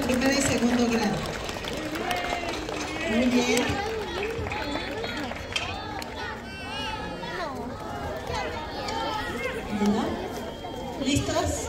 primero y segundo grado. Muy bien. ¿Listos?